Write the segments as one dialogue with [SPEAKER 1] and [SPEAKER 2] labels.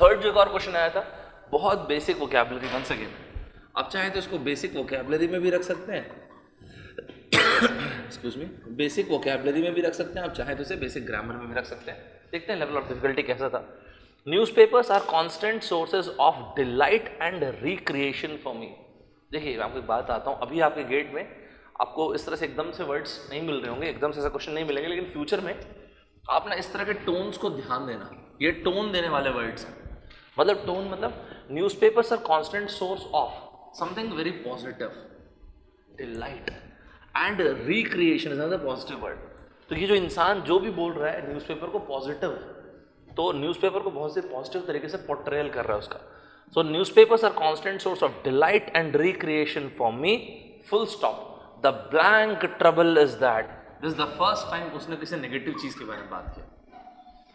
[SPEAKER 1] Word जो एक और क्वेश्चन आया था, बहुत बेसिक वोकेबलरी वन सेकेंड आप चाहें तो इसको बेसिक वोकेबलरी में भी रख सकते हैं। एक्सक्यूज मी बेसिक वोकेबलरी में भी रख सकते हैं। आप चाहें तो इसे बेसिक ग्रामर में भी रख सकते हैं। देखते हैं लेवल ऑफ़ डिफिकल्टी कैसा था। Newspapers are constant sources of delight and recreation for me देखिए, मैं आपको एक बात आता हूँ। अभी आपके गेट में आपको इस तरह से एकदम से वर्ड्स नहीं मिल रहे होंगे, एकदम से ऐसा क्वेश्चन नहीं मिलेंगे, लेकिन फ्यूचर में आप ना इस तरह के टोन्स को ध्यान देना। ये टोन देने वाले वर्ड्स हैं। मतलब टोन मतलब newspapers are constant source of something very positive delight and recreation is another positive word तो ये जो इंसान जो भी बोल रहा है न्यूज़पेपर को पॉजिटिव तो न्यूज़पेपर को बहुत से पॉजिटिव तरीके से पोर्ट्रेल कर रहा है उसका। So newspapers are constant source of delight and recreation for me full stop the blank trouble is that this the first time उसने किसी नेगेटिव चीज़ के बारे में बात किया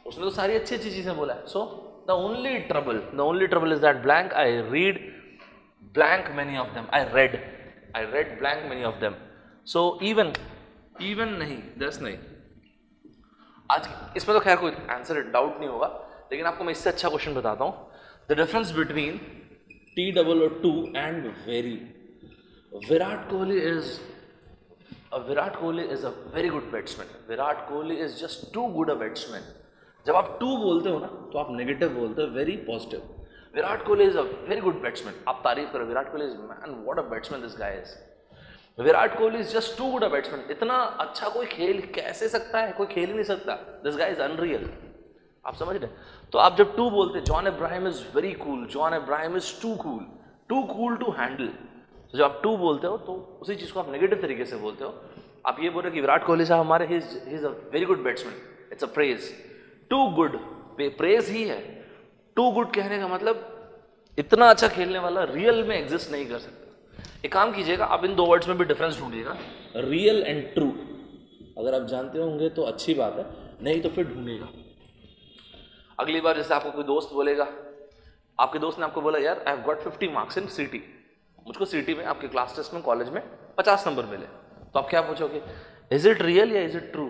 [SPEAKER 1] उसने तो सारी अच्छी अच्छी चीज़ें बोला है। So the only trouble the only trouble is that blank I read blank many of them I read I read blank many of them so even even नहीं दस नहीं. आज इसमें तो खैर कोई आंसर डाउट नहीं होगा, लेकिन आपको मैं इससे अच्छा क्वेश्चन बताता हूँ. The difference between T double और too and very Virat Kohli is Virat Kohli is a very good batsman Virat Kohli is just too good a batsman जब आप टू बोलते हो ना तो आप नेगेटिव बोलते हो very positive Virat Kohli is a very good batsman आप तारीफ़ करो, Virat Kohli is man what a batsman this guy is Virat Kohli is just too good a batsman इतना अच्छा कोई खेल कैसे सकता है? कोई खेल ही नहीं सकता. दिस गाय इज़ अनरियल आप समझ रहे तो आप जब टू बोलते John Abraham is very cool John Abraham is too cool too cool to handle जब आप टू बोलते हो तो उसी चीज़ को आप नेगेटिव तरीके से बोलते हो. आप ये बोल रहे हो कि विराट कोहली साहब हमारे ही is a very good batsman it's a praise too good praise ही है। टू गुड कहने का मतलब इतना अच्छा खेलने वाला रियल में एग्जिस्ट नहीं कर सकता। एक काम कीजिएगा, आप इन दो वर्ड्स में भी डिफरेंस ढूंढिएगा। रियल एंड ट्रू अगर आप जानते होंगे तो अच्छी बात है, नहीं तो फिर ढूंढिएगा। अगली बार जैसे आपको कोई दोस्त बोलेगा, आपके दोस्त ने आपको बोला, यार I have got fifty marks in C मुझको सी में, आपके क्लास टेस्ट में कॉलेज में पचास नंबर मिले। तो आप क्या पूछोगे? इज़ इट रियल या is it true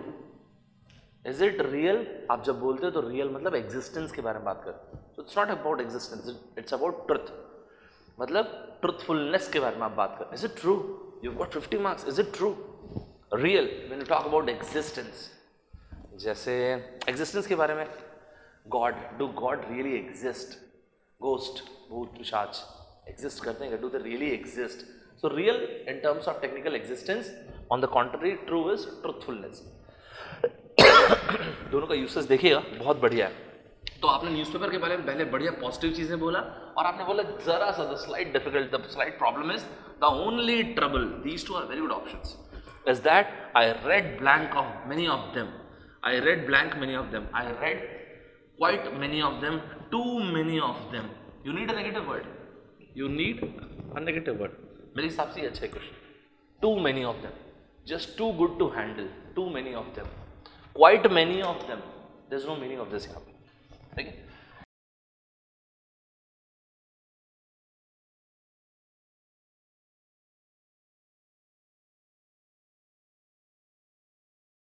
[SPEAKER 1] is it real आप जब बोलते हो तो रियल मतलब एग्जिस्टेंस के बारे में बात करते तो it's not about existence it's about truth मतलब ट्रुथफुलनेस के बारे में आप बात कर is it true you got fifty marks is it true real when you talk about existence जैसे एग्जिस्टेंस के बारे में God do God really exist ghost भूत, पिशाच एग्जिस्ट करते हैं? Do they really exist so real in terms of technical existence on the contrary true is truthfulness दोनों का यूसेज देखिएगा, बहुत बढ़िया है तो आपने न्यूज़पेपर के बारे में पहले बढ़िया पॉजिटिव चीज़ें बोला और आपने बोला जरा सा the slight difficult the slight problem is the only trouble these two are very good option is that I read blank of many of them. I read blank many of them. I read quite many of them. Too many of them. You need a negative word. You need a negative word. मेरे हिसाब से ये अच्छा question too many of them just too good to handle too many of them quite many of them there is no meaning of this happening. okay